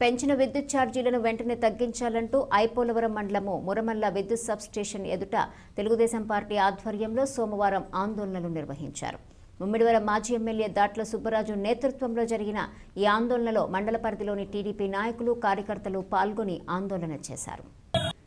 పెంచిన విద్యుత్ ఛార్జీలను వెంటనే తగ్గించాలంటూ ఐపోలవరం మండలము మురమల్ల విద్యుత్ సబ్ స్టేషన్ ఎదుట తెలుగుదేశం పార్టీ ఆధ్వర్యంలో సోమవారం ఆందోళనలు నిర్వహించారు. ముమ్మిడివరం మాజీ ఎమ్మెల్యే దాట్ల సుబ్బరాజు నేతృత్వంలో జరిగిన ఈ ఆందోళనలో మండల పరిధిలోని టీడీపీ నాయకులు కార్యకర్తలు పాల్గొని ఆందోళన చేశారు.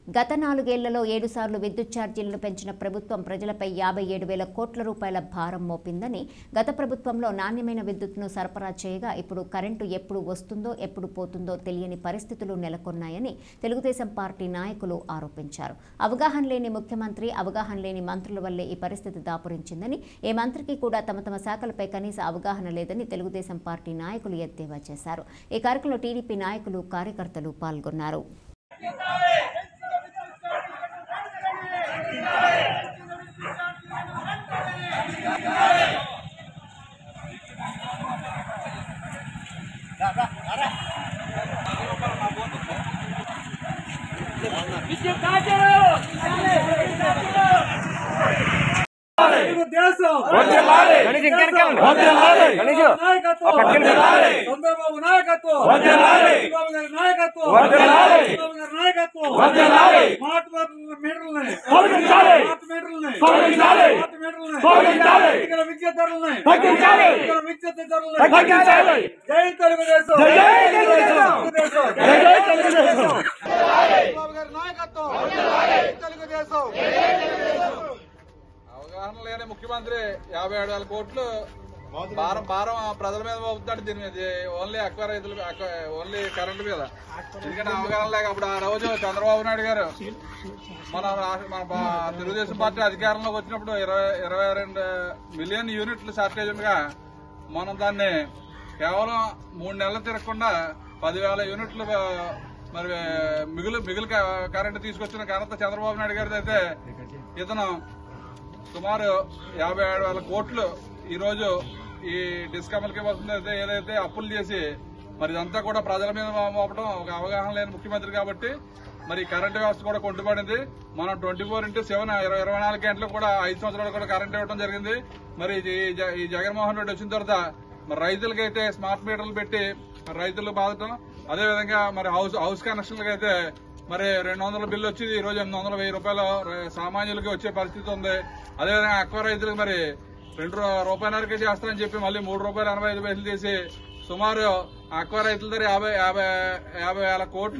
గత నాలుగేళ్ళలో ఏడుసార్లు విద్యుత్ ఛార్జీలను పెంచిన ప్రభుత్వం ప్రజలపై యాభై ఏడు వేల కోట్ల రూపాయల భారం మోపిందని గత ప్రభుత్వంలో నాణ్యమైన విద్యుత్ను సరఫరా చేయగా ఇప్పుడు కరెంటు ఎప్పుడు వస్తుందో ఎప్పుడు పోతుందో తెలియని పరిస్థితులు నెలకొన్నాయని తెలుగుదేశం పార్టీ నాయకులు ఆరోపించారు. అవగాహన లేని ముఖ్యమంత్రి అవగాహన లేని మంత్రుల వల్లే ఈ పరిస్థితి దాపురించిందని ఏ మంత్రికి కూడా తమ తమ శాఖలపై కనీస అవగాహన లేదని తెలుగుదేశం పార్టీ నాయకులు ఎద్దేవా చేశారు. ఈ కార్యక్రమంలో టీడీపీ నాయకులు కార్యకర్తలు పాల్గొన్నారు. చంద్రబాబు నాయకత్వం వర్ధిల్లాలి. చంద్రబాబు నాయకత్వం నాయకత్వం వర్ధిల్లాలి. జై తెలుగుదేశం. జై తెలుగుదేశం. తెలుగుదేశం. జై జై తెలుగుదేశం. చంద్రబాబు గారి నాయకత్వం. తెలుగుదేశం. అవగాహన లేని ముఖ్యమంత్రి యాభై ఏడు వేల కోట్లు భారం భారం ప్రజల మీద మోపుతాడు దీని మీద. ఓన్లీ అక్వ రైతులు ఓన్లీ కరెంటు మీద. ఎందుకంటే అవగాహన లేక అప్పుడు ఆ రోజు చంద్రబాబు నాయుడు గారు మన మన తెలుగుదేశం పార్టీ అధికారంలోకి వచ్చినప్పుడు ఇరవై ఇరవై రెండు మిలియన్ యూనిట్లు షార్టేజ్ ఉండగా మనం దాన్ని కేవలం మూడు నెలలు తిరగకుండా పదివేల యూనిట్లు మరి మిగులు మిగులు క- కరెంటు తీసుకొచ్చిన ఘనత చంద్రబాబు నాయుడు గారిది అయితే ఇతను సుమారు యాభై ఏడు వేల కోట్లు ఈరోజు ఈ డిస్కమ్లకి వస్తుంది ఏదైతే అప్పులు చేసి మరి ఇదంతా కూడా ప్రజల మీద మోపడం ఒక అవగాహన లేని ముఖ్యమంత్రి కాబట్టి మరి కరెంటు వ్యవస్థ కూడా కొంటుపడింది మనం ట్వంటీ ఫోర్ ఇంటూ సెవెన్ ఇరవై ఇరవై నాలుగు గంటలు కూడా ఐదు సంవత్సరాలు కూడా కరెంట్ ఇవ్వడం జరిగింది. మరి ఈ జ- ఈ జగన్మోహన్ రెడ్డి వచ్చిన తర్వాత మరి రైతులకైతే స్మార్ట్ మీటర్లు పెట్టి రైతులు బాధటం అదేవిధంగా మరి హౌస్ హౌస్ కనెక్షన్లకు అయితే మరి రెండు వందల బిల్లు వచ్చి ఈ రోజు ఎనిమిది వందల వెయ్యి రూపాయలు సామాన్యులకి వచ్చే పరిస్థితి ఉంది. అదేవిధంగా అక్వ రైతులకు మరి రెండు రూపాయలకే చేస్తారని చెప్పి మళ్ళీ మూడు రూపాయలు ఎనభై ఐదు పైసలు చేసి సుమారు అక్వ రైతుల ధర యాభై యాభై యాభై వేల కోట్లు